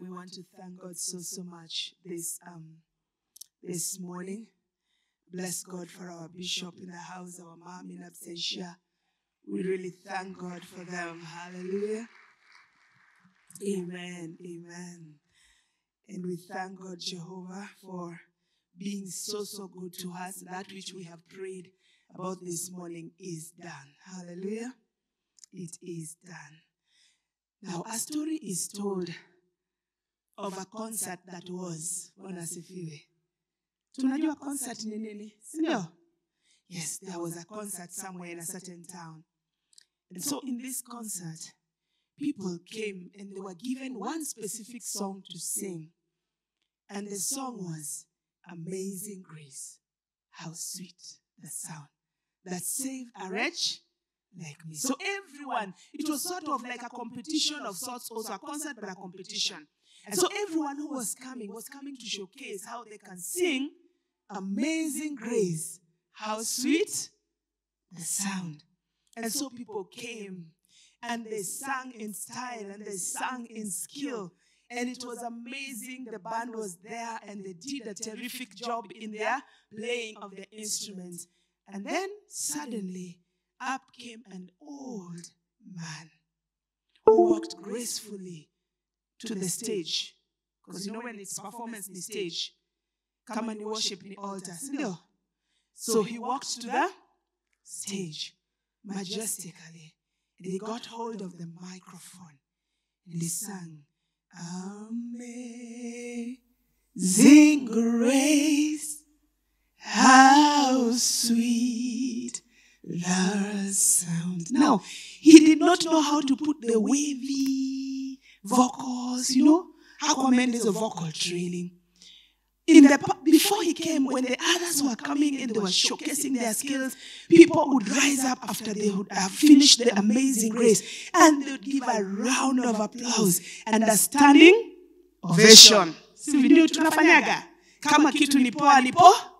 We want to thank God so, so much this, um, this morning. Bless God for our bishop in the house, our mom in absentia. We really thank God for them. Hallelujah. Amen. Amen. And we thank God, Jehovah, for being so, so good to us. That which we have prayed about this morning is done. Hallelujah. It is done. Now, a story is told of a concert that was. Bwana asifiwe. Tunajua concert ni nini? Si ndio? Yes, there was a concert somewhere in a certain town. And so in this concert, people came and they were given one specific song to sing. And the song was Amazing Grace. How sweet the sound that saved a wretch like me. So everyone, it was sort of like a competition of sorts, also a concert, but a competition. And so everyone who was coming was coming to showcase how they can sing Amazing Grace. How sweet the sound. And so people came and they sang in style and they sang in skill. And it was amazing. The band was there and they did a terrific job in their playing of the instruments. And then suddenly up came an old man who walked gracefully to the stage. Because you know when it's performance in the stage, come and worship in the altar. So he walked to the stage majestically. And he got hold of the microphone and he sang, Amazing grace, how sweet the sound. Now, he did not know how to put the wavy vocals, you know, how command is a vocal training. In the before he came, when the others were coming and they were showcasing their skills, people would rise up after they would have finished the amazing grace and they would give a round of applause and a standing ovation. Si ndio tunafanyaga? Kama kitu ni poa ni poa.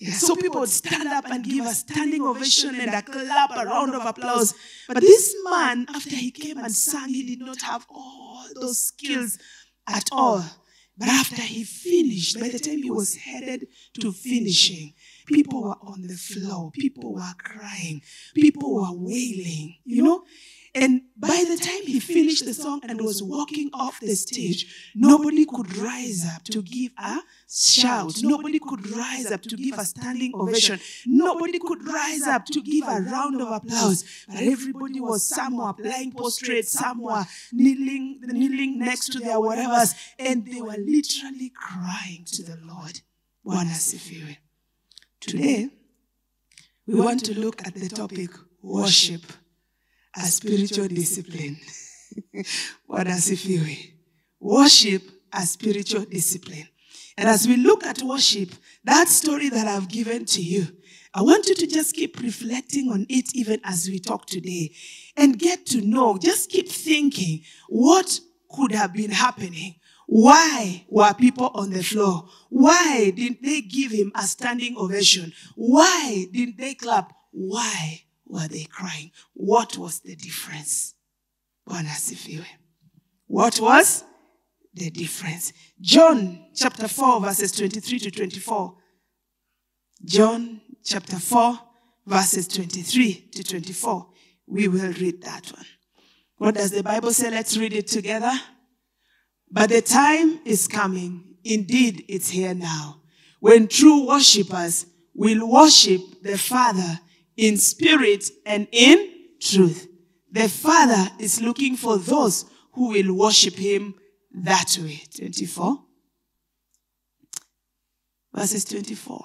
Yeah, so people would stand up and give a standing ovation and a clap, a round of applause. But this man, after he came and sang, he did not have all those skills at all. But after he finished, by the time he was headed to finishing, people were on the floor, people were crying, people were wailing, you know? And by the time he finished the song and was walking off the stage, nobody could rise up to give a shout. Nobody could rise up to give a standing ovation. Nobody could rise up to give a round of applause. But everybody was somewhere lying prostrate, somewhere kneeling, kneeling next to their whatevers, and they were literally crying to the Lord. Bwana. Today, we want to look at the topic worship a spiritual discipline. what does Bwana asifiwe. Worship a spiritual discipline. And as we look at worship, that story that I've given to you, I want you to just keep reflecting on it even as we talk today and get to know, just keep thinking what could have been happening. Why were people on the floor? Why didn't they give him a standing ovation? Why didn't they clap? Why were they crying? What was the difference? Bwana asifiwe. What was the difference? John chapter 4, verses 23 to 24. John chapter 4, verses 23 to 24. We will read that one. What does the Bible say? Let's read it together. But the time is coming, indeed, it's here now, when true worshippers will worship the Father in spirit and in truth. The Father is looking for those who will worship Him that way. 24. Verses 24.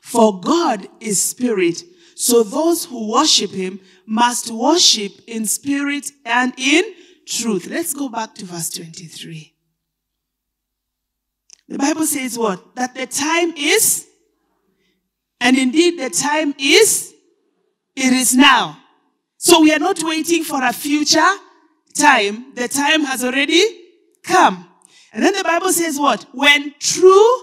For God is spirit, so those who worship Him must worship in spirit and in truth. Let's go back to verse 23. The Bible says what? That the time is and indeed, the time is, it is now. So we are not waiting for a future time. The time has already come. And then the Bible says what? When true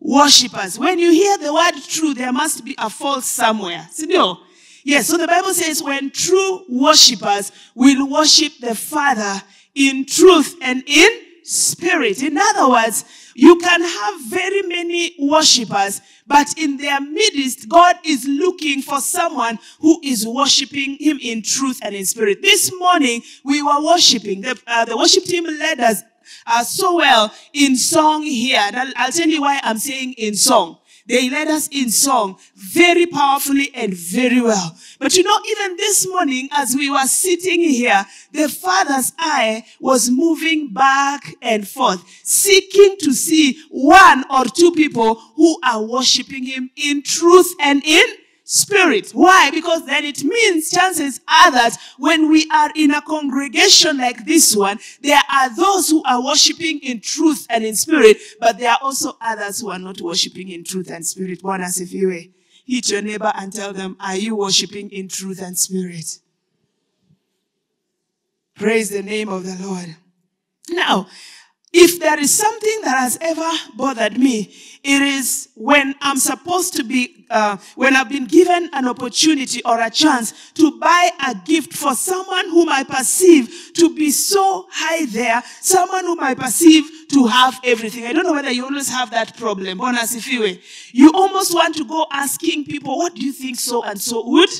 worshippers, when you hear the word true, there must be a false somewhere. See, No. Yes, so the Bible says when true worshippers will worship the Father in truth and in spirit. In other words, you can have very many worshippers, but in their midst, God is looking for someone who is worshiping Him in truth and in spirit. This morning, we were worshiping. The, uh, the worship team led us uh, so well in song here. And I'll, I'll tell you why I'm saying in song. They led us in song very powerfully and very well. But you know, even this morning, as we were sitting here, the Father's eye was moving back and forth, seeking to see one or two people who are worshiping Him in truth and in spirit. Why? Because then it means chances are that when we are in a congregation like this one, there are those who are worshiping in truth and in spirit, but there are also others who are not worshiping in truth and spirit. Bwana asifiwe. Hit your neighbor and tell them, are you worshiping in truth and spirit? Praise the name of the Lord. Now, if there is something that has ever bothered me, it is when I'm supposed to be, uh, when I've been given an opportunity or a chance to buy a gift for someone whom I perceive to be so high there, someone whom I perceive to have everything. I don't know whether you always have that problem. You almost want to go asking people, what do you think so and so would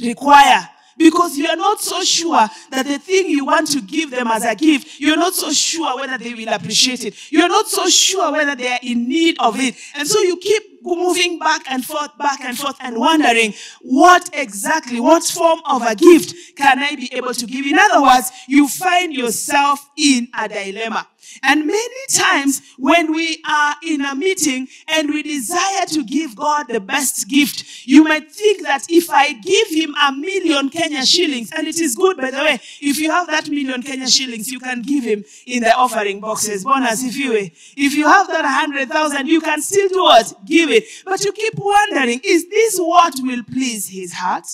require? Because you are not so sure that the thing you want to give them as a gift, you're not so sure whether they will appreciate it. You're not so sure whether they are in need of it. And so you keep moving back and forth, back and forth, and wondering what exactly, what form of a gift can I be able to give? In other words, you find yourself in a dilemma. And many times when we are in a meeting and we desire to give God the best gift, you might think that if I give him a million Kenya shillings, and it is good, by the way, if you have that million Kenya shillings, you can give him in the offering boxes. Bonus, if you, if you have that hundred thousand, you can still do what? Give it. But you keep wondering, is this what will please his heart?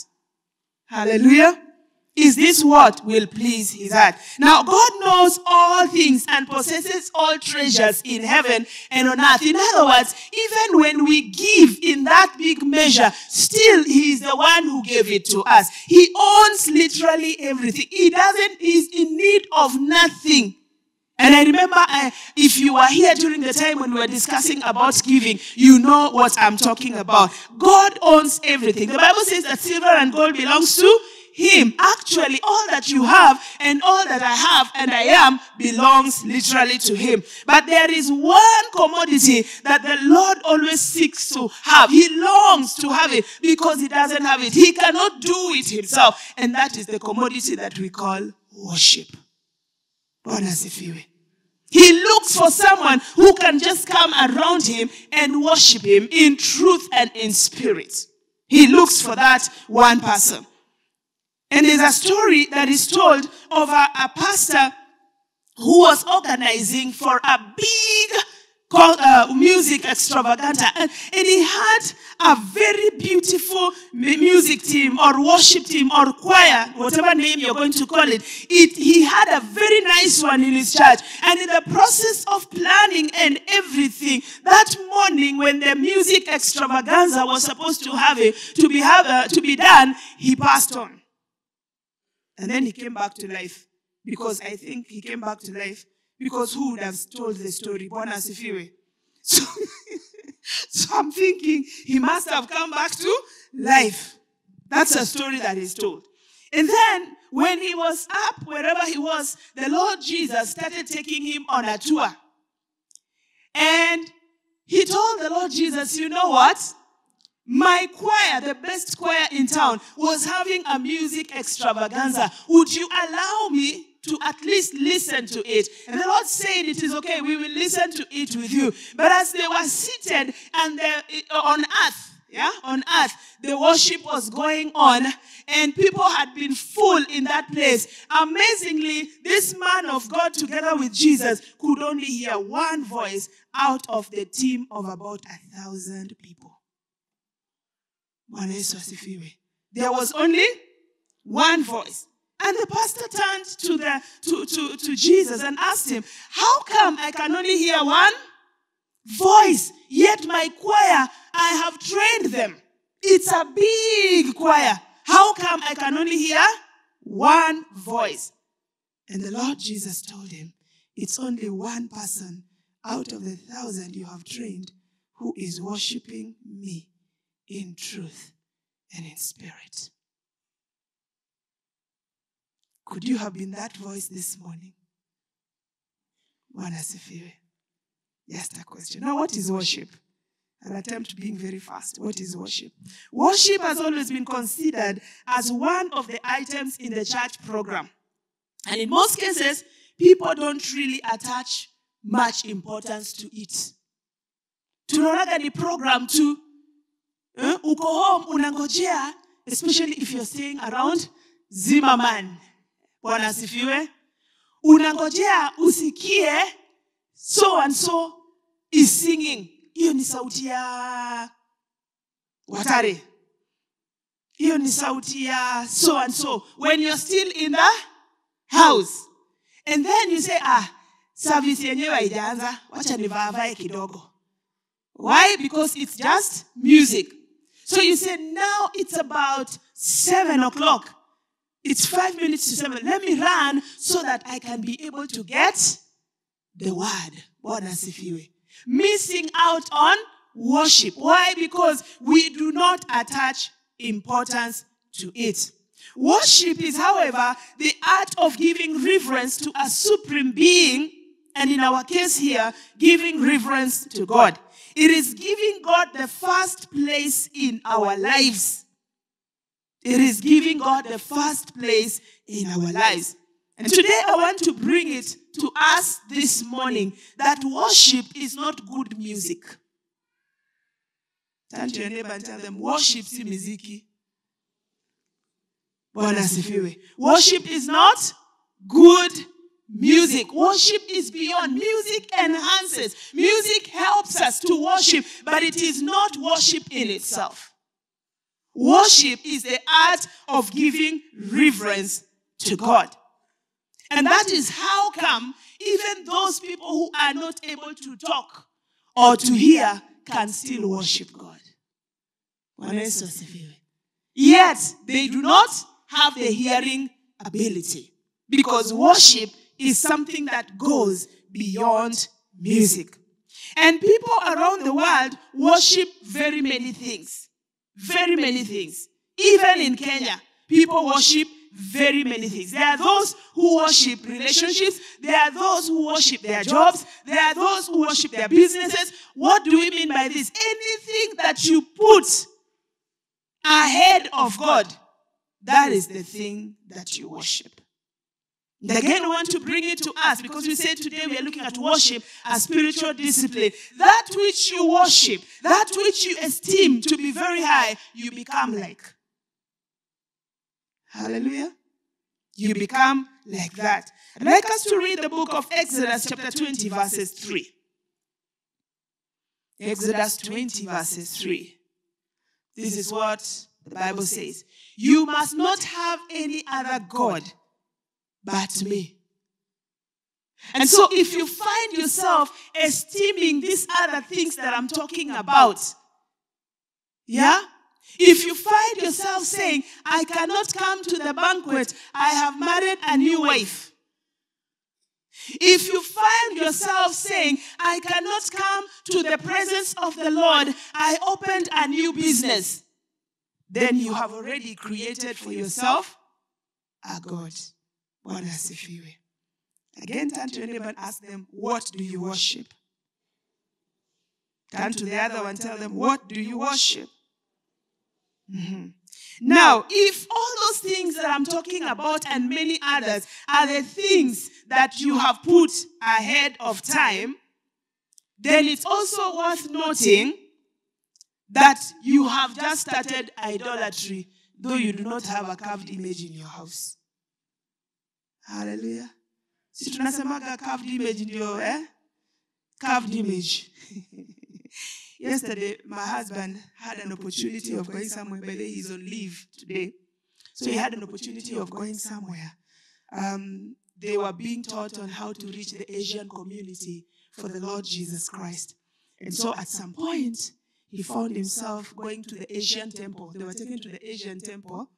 Hallelujah. Is this what will please his heart? Now, God knows all things and possesses all treasures in heaven and on earth. In other words, even when we give in that big measure, still he is the one who gave it to us. He owns literally everything. He doesn't, he's in need of nothing. And I remember uh, if you were here during the time when we were discussing about giving, you know what I'm talking about. God owns everything. The Bible says that silver and gold belongs to him. Actually, all that you have and all that I have and I am belongs literally to him. But there is one commodity that the Lord always seeks to have. He longs to have it because he doesn't have it. He cannot do it himself. And that is the commodity that we call worship. He looks for someone who can just come around him and worship him in truth and in spirit. He looks for that one person. And there's a story that is told of a, a pastor who was organizing for a big called uh, music extravaganza. And, and, he had a very beautiful music team or worship team or choir whatever name you're going to call it. it he had a very nice one in his church. And in the process of planning and everything that morning when the music extravaganza was supposed to have it to be have uh, to be done he passed on and then he came back to life because i think he came back to life because who would have told the story? Bwana asifiwe. So, so I'm thinking he must have come back to life. That's a story that is told. And then when he was up, wherever he was, the Lord Jesus started taking him on a tour. And he told the Lord Jesus, you know what? My choir, the best choir in town, was having a music extravaganza. Would you allow me to at least listen to it. And the Lord said, It is okay, we will listen to it with you. But as they were seated and on earth, yeah, on earth, the worship was going on and people had been full in that place. Amazingly, this man of God, together with Jesus, could only hear one voice out of the team of about a thousand people. There was only one voice. And the pastor turned to, the, to, to, to Jesus and asked him, How come I can only hear one voice, yet my choir, I have trained them? It's a big choir. How come I can only hear one voice? And the Lord Jesus told him, It's only one person out of the thousand you have trained who is worshiping me in truth and in spirit. Could you have been that voice this morning? Bwana asifiwe. Just a question. Now, what is worship? I'll attempt being very fast. What is worship? Worship has always been considered as one of the items in the church program. And in most cases, people don't really attach much importance to it. Tunaonaga ni program tu. Eh, uko home unangojea, especially if you're staying around Zimmerman. Bwana asifiwe. Unangojea usikie so and so is singing. Hiyo ni sauti ya Watare. Hiyo ni sauti ya so and so. When you're still in the house. And then you say, ah, service yenyewe haijaanza, wacha nivaavae kidogo. Why? Because it's just music. So you say, now it's about seven o'clock. It's five minutes to seven. Let me run so that I can be able to get the word. Bwana asifiwe. Missing out on worship. Why? Because we do not attach importance to it. Worship is, however, the art of giving reverence to a supreme being, and in our case here, giving reverence to God. It is giving God the first place in our lives. It is giving God the first place in our lives. And today I want to bring it to us this morning that worship is not good music. Turn to your neighbor and tell them, worship si asifiwe. Worship is not good music. Worship is beyond. Music enhances. Music helps us to worship, but it is not worship in itself. Worship is the art of giving reverence to God. And that is how come even those people who are not able to talk or to hear can still worship God. Yet they do not have the hearing ability because worship is something that goes beyond music. And people around the world worship very many things. Very many things. Even in Kenya, people worship very many things. There are those who worship relationships. There are those who worship their jobs. There are those who worship their businesses. What do we mean by this? Anything that you put ahead of God, that is the thing that you worship. Again, we want to bring it to us because we said today we are looking at worship as spiritual discipline. That which you worship, that which you esteem to be very high, you become like. Hallelujah. You become like that. I'd like us to read the book of Exodus, chapter 20, verses 3. Exodus 20, verses 3. This is what the Bible says. You must not have any other God but me. And so, if you find yourself esteeming these other things that I'm talking about, yeah? If you find yourself saying, I cannot come to the banquet, I have married a new wife. If you find yourself saying, I cannot come to the presence of the Lord, I opened a new business, then you have already created for yourself a God. Bwana asifiwe. Again, turn to your neighbor and ask them, What do you worship? Turn to the other one, and tell them, What do you worship? Mhm. Now, if all those things that I'm talking about and many others are the things that you have put ahead of time, then it's also worth noting that you have just started idolatry, though you do not have a carved image in your house. Hallelujah. Si tunasemaga carved image ndio eh? Carved image. Yesterday, my husband had an opportunity of going somewhere. Way, he's on leave today. So he had an opportunity of going somewhere. Um, they were being taught on how to reach the Asian community for the Lord Jesus Christ. And so at some point, he found himself going to the Asian temple. They were taken to the Asian temple,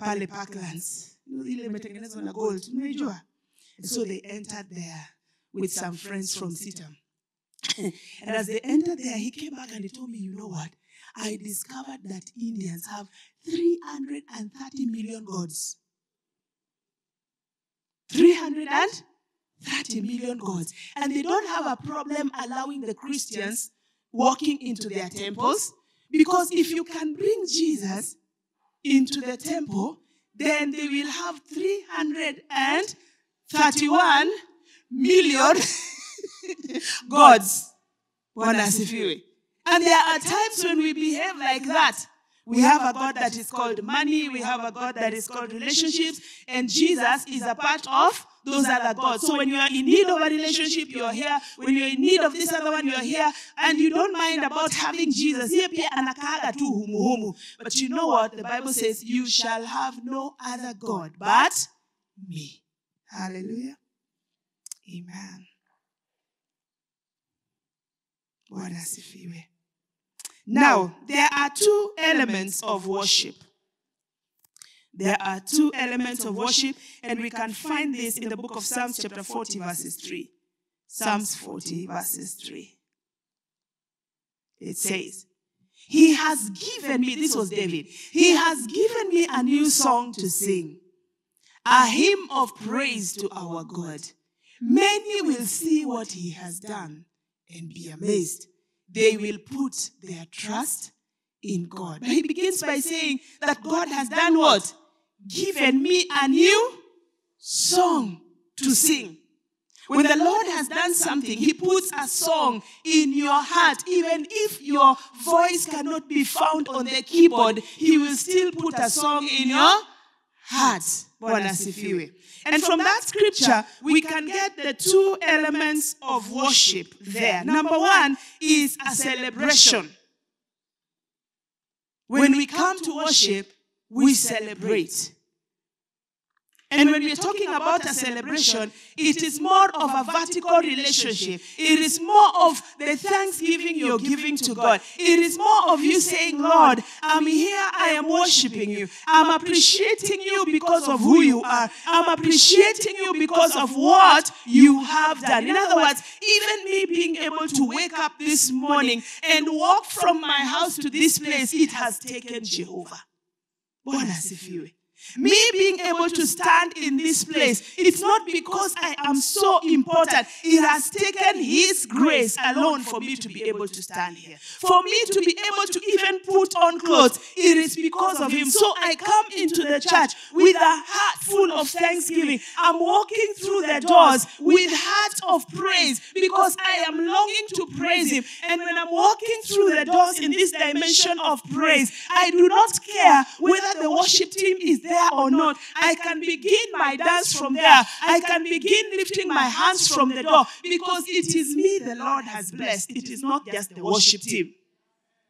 pale Parklands. Ile imetengenezwa na gold. So they entered there with some friends from Sitam. and as they entered there, he came back and he told me, you know what? I discovered that Indians have 330 million gods. 330 million gods. And they don't have a problem allowing the Christians walking into their temples because if you can bring Jesus into the temple, then they will have 331 million gods. And there are times when we behave like that. We have a God that is called money, we have a God that is called relationships, and Jesus is a part of those other gods. So when you are in need of a relationship, you are here. When you're in need of this other one, you are here. And you don't mind about having Jesus. Tu humu humu. But you know what? The Bible says, you shall have no other God but me. Hallelujah. Amen. Now, there are two elements of worship. There are two elements of worship, and we can find this in the book of Psalms, chapter 40, verses 3. Psalms 40, verses 3. It says, He has given me, this was David, He has given me a new song to sing, a hymn of praise to our God. Many will see what He has done and be amazed they will put their trust in God. But he begins by saying that God has done what? Given me a new song to sing. When the Lord has done something, He puts a song in your heart. Even if your voice cannot be found on the keyboard, He will still put a song in your heart. And from that scripture, we can get the two elements of worship there. Number one is a celebration. When we come to worship, we celebrate. And when we're talking about a celebration, it is more of a vertical relationship. It is more of the thanksgiving you're giving to God. It is more of you saying, Lord, I'm here, I am worshiping you. I'm appreciating you because of who you are. I'm appreciating you because of what you have done. In other words, even me being able to wake up this morning and walk from my house to this place, it has taken Jehovah. Bwana. Me being able to stand in this place, it's not because I am so important. It has taken His grace alone for me to be able to stand here. For me to be able to even put on clothes, it is because of Him. So I come into the church with a heart full of thanksgiving. I'm walking through the doors with heart of praise because I am longing to praise Him. And when I'm walking through the doors in this dimension of praise, I do not care whether the worship team is there or not. I can begin my dance from there. I can begin lifting my hands from the door because it is me the Lord has blessed. It is not just the worship team.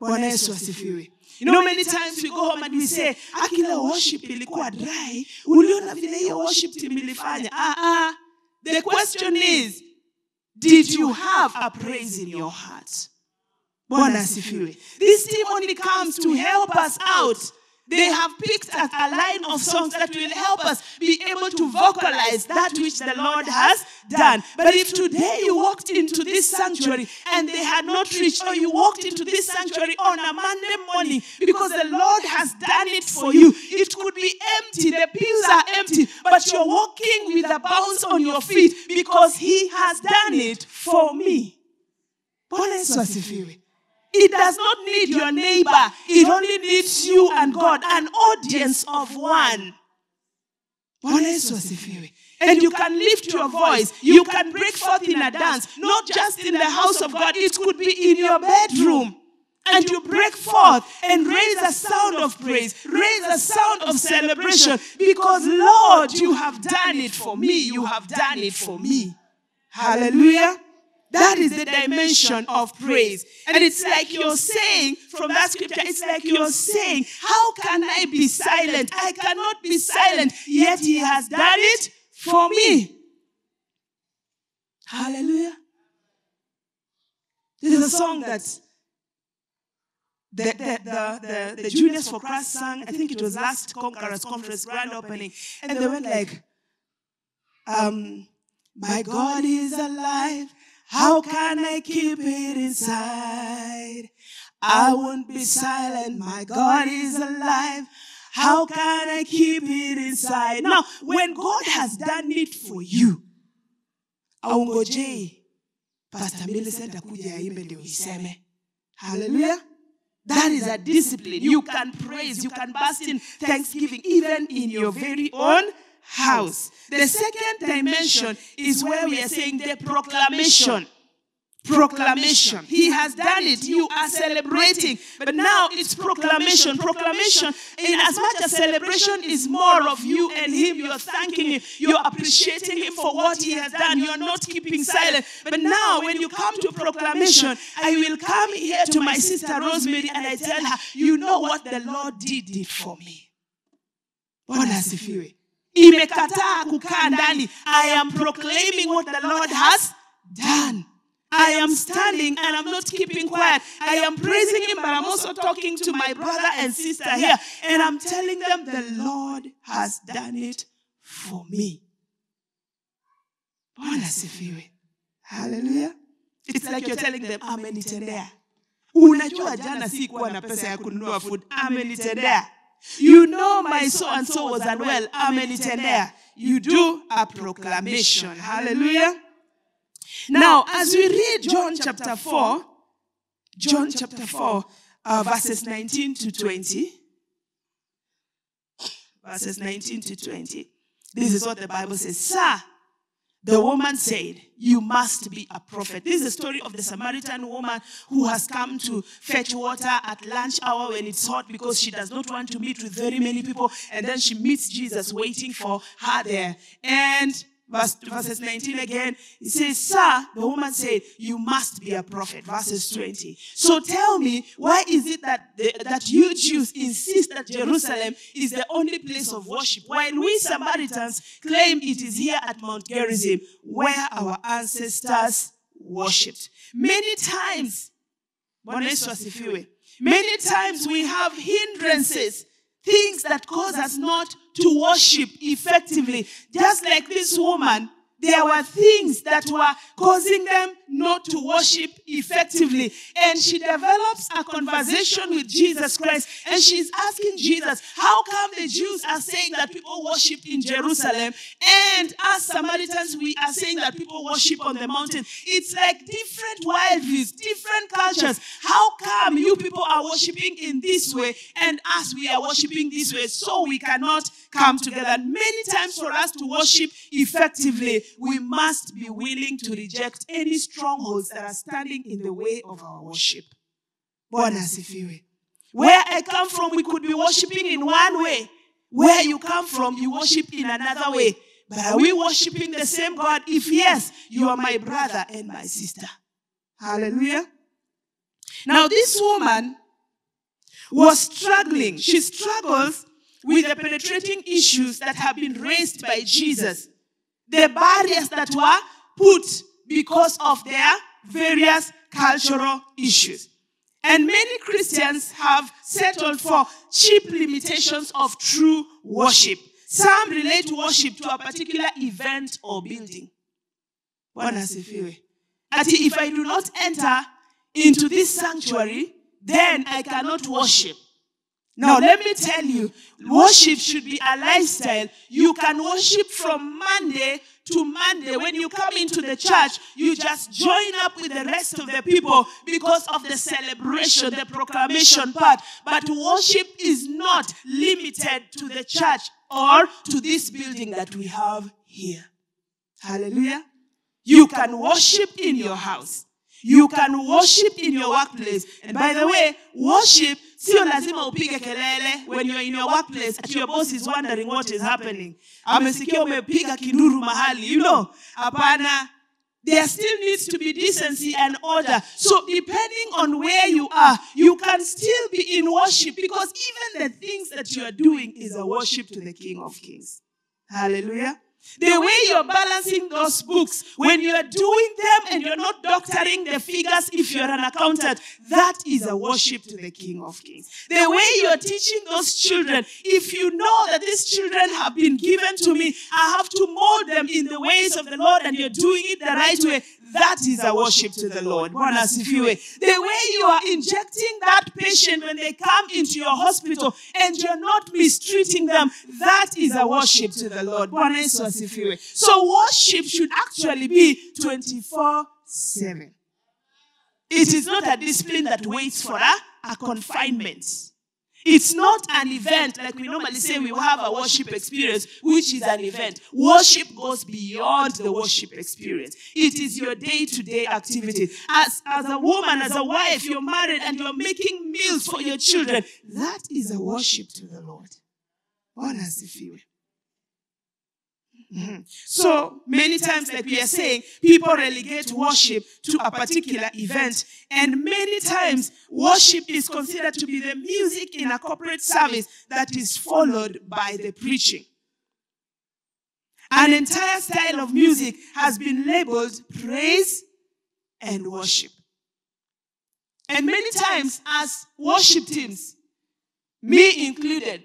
Bwana Yesu asifiwe. You know, many times we go home and we say, akila worship ilikuwa dry. Uliona vile hiyo worship team ilifanya. Ah, ah. The question is, did you have a praise in your heart? Bwana asifiwe. This team only comes to help us out. They have picked a, a line of songs that will help us be able to vocalize that which the Lord has done. But if today you walked into this sanctuary and they had not reached, or you walked into this sanctuary on a Monday morning because the Lord has done it for you, it could be empty. The pews are empty, but you're walking with a bounce on your feet because He has done it for me. Bwana Yesu asifiwe. It does not need your neighbor. It only needs you and God, an audience of one. Bwana Yesu asifiwe. And you can lift your voice. You can break forth in a dance, not just in the house of God. It could be in your bedroom. And you break forth and raise a sound of praise, raise a sound of celebration because, Lord, you have done it for me. You have done it for me. Hallelujah. That is the dimension of praise. And it's like you're saying from that scripture, it's like you're saying, How can I be silent? I cannot be silent, yet He has done it for me. Hallelujah. This is a song that the, the, the, the, juniors for Christ sang, I think it was last Conquerors Conference grand opening, and they went like, um, My God is alive. How can I keep it inside? I won't be silent. My God is alive. How can I keep it inside? Now, when God has done it for you, aungojei Pastor Millicent akuja aimbe ndio iseme. Hallelujah. That is a discipline. You can praise, you can burst in thanksgiving, even in your very own house. The second dimension is where we are saying the proclamation. Proclamation. He has done it. You are celebrating. But now it's proclamation. Proclamation, in as much as celebration is more of you and Him, you're thanking Him, you're appreciating Him for what He has done. You're not keeping silent. But now, when you come to proclamation, I will come here to my sister Rosemary and I tell her, You know what the Lord did it for me. Bwana asifiwe. Imekataa kukaa ndani. I am proclaiming what the Lord has done. I am standing and I'm not keeping quiet. I am praising Him, but I'm also talking to my brother and sister here. And I'm telling them the Lord has done it for me. Bwana sifiwe. Hallelujah. It's like you're telling them, amenitendea. Unajua jana sikuwa na pesa ya kununua food. Amenitendea. You know my so and so was unwell. Amenitendea. You do a proclamation. Hallelujah. Now, as we read John chapter 4, John chapter 4, uh, verses 19 to 20, verses 19 to 20, this is what the Bible says. Sir, the woman said, You must be a prophet. This is the story of the Samaritan woman who has come to fetch water at lunch hour when it's hot because she does not want to meet with very many people. And then she meets Jesus waiting for her there. And Verse, verses 19 again, it says, Sir, the woman said, You must be a prophet. Verses 20. So tell me, why is it that, the, that you Jews insist that Jerusalem is the only place of worship, while we Samaritans claim it is here at Mount Gerizim, where our ancestors worshipped? Many times. Many times we have hindrances things that cause us not to worship effectively. Just like this woman, there were things that were causing them not to worship effectively. And she develops a conversation with Jesus Christ and she's asking Jesus, How come the Jews are saying that people worship in Jerusalem and as Samaritans, we are saying that people worship on the mountain? It's like different worldviews, different cultures. How come you people are worshiping in this way and us, we are worshiping this way? So we cannot come together. Many times for us to worship effectively, we must be willing to reject any strongholds that are standing in the way of our worship. Where I come from, we could be worshiping in one way. Where you come from, you worship in another way. But are we worshiping the same God? If yes, you are my brother and my sister. Hallelujah. Now, this woman was struggling. She struggles with the penetrating issues that have been raised by Jesus, the barriers that were put because of their various cultural issues. And many Christians have settled for cheap limitations of true worship. Some relate worship to a particular event or building. Bwana asifiwe. Ati if I do not enter into this sanctuary, then I cannot worship. Now, let me tell you, worship should be a lifestyle. You can worship from Monday to Monday. When you come into the church, you just join up with the rest of the people because of the celebration, the proclamation part. But worship is not limited to the church or to this building that we have here. Hallelujah. You can worship in your house. You can worship in your workplace. And by the way, worship sio lazima upige kelele when you're in your workplace at your boss is wondering what is happening. Amesikia umepiga kinduru mahali, you know. Hapana. There still needs to be decency and order. So depending on where you are, you can still be in worship because even the things that you are doing is a worship to the King of Kings. Hallelujah. The way you're balancing those books, when you're doing them and you're not doctoring the figures if you're an accountant, that is a worship to the King of Kings. The way you're teaching those children, if you know that these children have been given to me, I have to mold them in the ways of the Lord and you're doing it the right way, that is a worship to the Lord. The way you are injecting that patient when they come into your hospital and you're not mistreating them, that is a worship to the Lord. So worship should actually be 24 7. It is not a discipline that waits for a, a confinement. It's not an event like we normally say we have a worship experience, which is an event. Worship goes beyond the worship experience. It is your day to day activity. As, as a woman, as a wife, you're married and you're making meals for your children. That is a worship to the Lord. Bwana asifiwe. Mhm. So many times, like we are saying, people relegate worship to a particular event, and many times worship is considered to be the music in a corporate service that is followed by the preaching. An entire style of music has been labeled praise and worship. And many times, as worship teams, me included,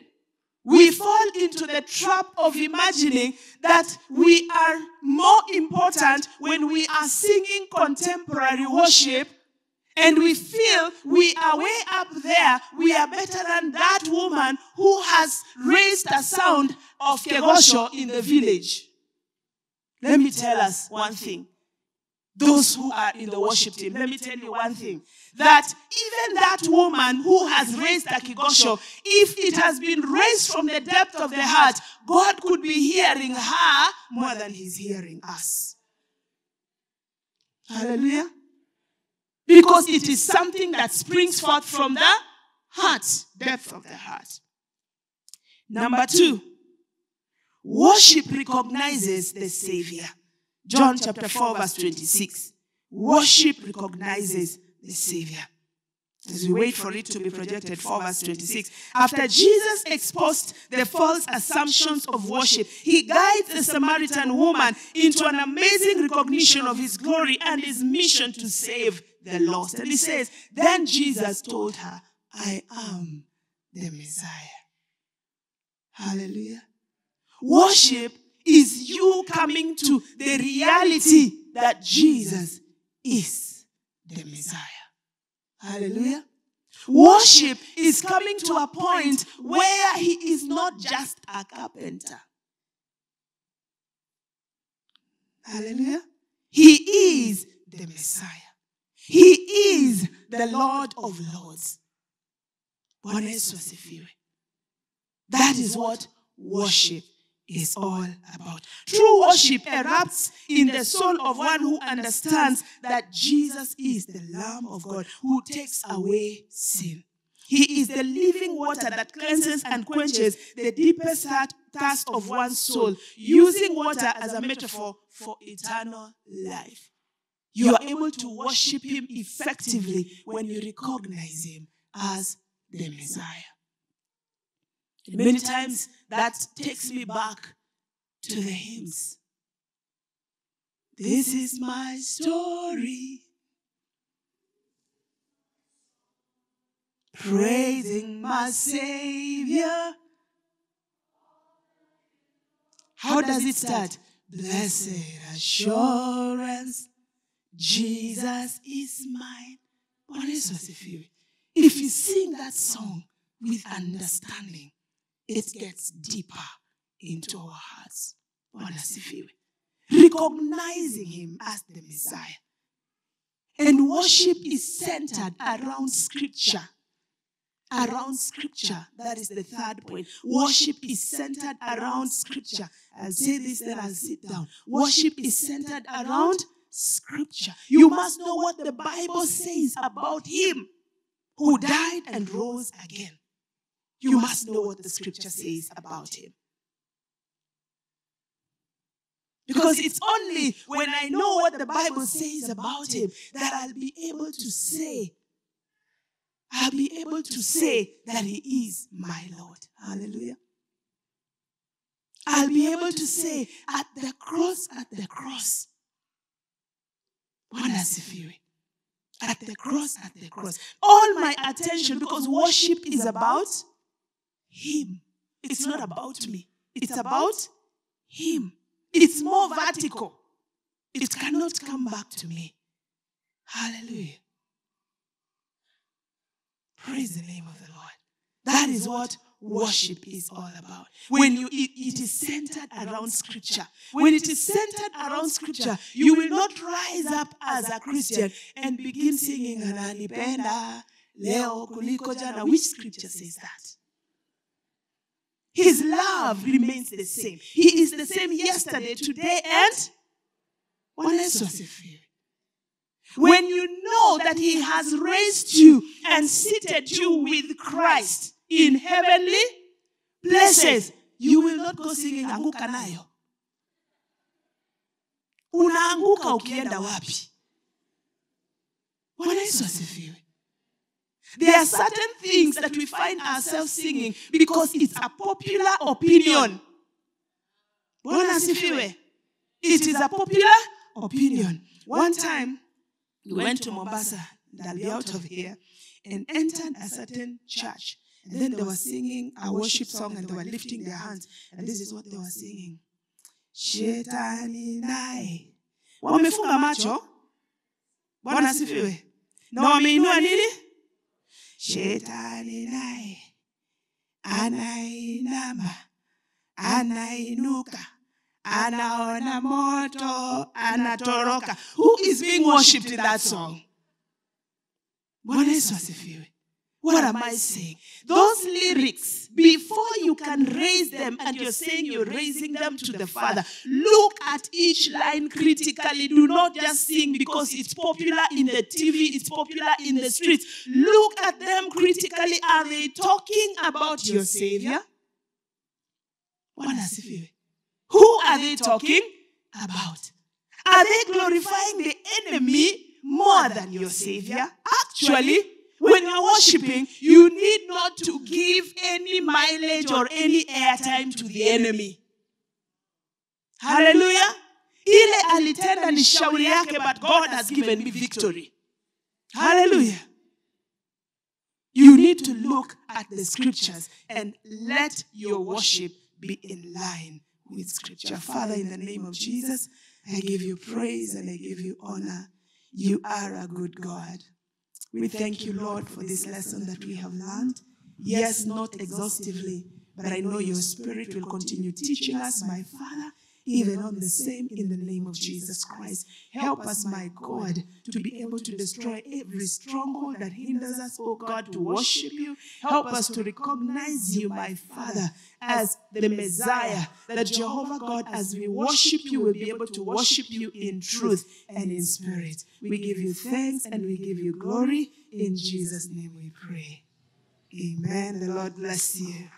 we fall into the trap of imagining that we are more important when we are singing contemporary worship and we feel we are way up there. We are better than that woman who has raised a sound of Kegosho in the village. Let me tell us one thing. Those who are in the worship team, let me tell you one thing. That even that woman who has raised a Kigosho, if it has been raised from the depth of the heart, God could be hearing her more than he's hearing us. Hallelujah. Because it is something that springs forth from the heart, depth of the heart. Number two, worship recognizes the Savior. John chapter 4, verse 26. Worship recognizes the Savior. As we wait for it to be projected, 4 verse 26. After Jesus exposed the false assumptions of worship, he guides the Samaritan woman into an amazing recognition of his glory and his mission to save the lost. And he says, Then Jesus told her, I am the Messiah. Hallelujah. Worship is you coming to the reality that Jesus is the Messiah. Hallelujah. Worship is coming to a point where he is not just a carpenter. Hallelujah. He is the Messiah. He is the Lord of Lords. That is what worship is all about. True worship erupts in the soul of one who understands that Jesus is the Lamb of God who takes away sin. He is the living water that cleanses and quenches the deepest thirst of one's soul, using water as a metaphor for eternal life. You are able to worship Him effectively when you recognize Him as the Messiah. Many times that takes me back to the hymns. This is my story. Praising my Savior. How does it start? Blessed assurance, Jesus is mine. If you sing that song with understanding, it gets deeper into our hearts. Recognizing him as the Messiah. And worship is centered around scripture. Around scripture. That is the third point. Worship is centered around scripture. I'll say this, then I'll sit down. Worship is centered around scripture. You must know what the Bible says about him who died and rose again. You must know what the scripture says about him. Because it's only when I know what the Bible says about him that I'll be able to say, I'll be able to say that he is my Lord. Hallelujah. I'll be able to say, at the cross, at the cross. Bwana asifiwe. At the cross, at the cross. All my attention, because worship is about Him. It's not about me. It's about Him. It's more vertical. It cannot come back to me. Hallelujah. Praise the name of the Lord. That is what worship is all about. When you it, it is centered around scripture. When it is centered around scripture, you will not rise up as a Christian and begin singing ananipenda leo kuliko jana. Which scripture says that? His love remains the same. He is the same yesterday, today, and Bwana Yesu asifiwe. When you know that He has raised you and seated you with Christ in heavenly places, you will not go singing anguka nayo. Unaanguka ukienda wapi? Bwana Yesu. There are certain things that we find ourselves singing because it's a popular opinion. Bwana. It is a popular opinion. One time, we went to Mombasa, I'll be out of here, and entered a certain church. And then they were singing a worship song and they were lifting their hands. And this is what they were singing. Shetani naye. Wamefunga macho. Bwana asifiwe. Na wameinua nini? Shetani naye anainama, anainuka, anaona moto, anatoroka. Who is being worshipped in that song? Bwana Yesu asifiwe. What am I saying? Those lyrics, before you can raise them and you're saying you're raising them to the Father, look at each line critically. Do not just sing because it's popular in the TV, it's popular in the streets. Look at them critically. Are they talking about your Savior? Who are they talking about? Are they glorifying the enemy more than your Savior? Actually, when you're worshiping, you need not to give any mileage or any airtime to the enemy. Hallelujah. Ile alitenda ni shauri yake, but God has given me victory. Hallelujah. You need to look at the scriptures and let your worship be in line with scripture. Father, in the name of Jesus, I give you praise and I give you honor. You are a good God. We thank you, Lord, for this lesson that we have learned. Yes, not exhaustively, but I know your spirit will continue teaching us, my Father, even on the same in the name of Jesus Christ. Help us, my God, to be able to destroy every stronghold that hinders us, oh, oh God, to worship you. Help us to recognize you, my Father, as the Messiah, that Jehovah God, as we worship you, will be able to worship you in truth and in spirit. We give you thanks and we give you glory. In Jesus' name we pray. Amen. The Lord bless you.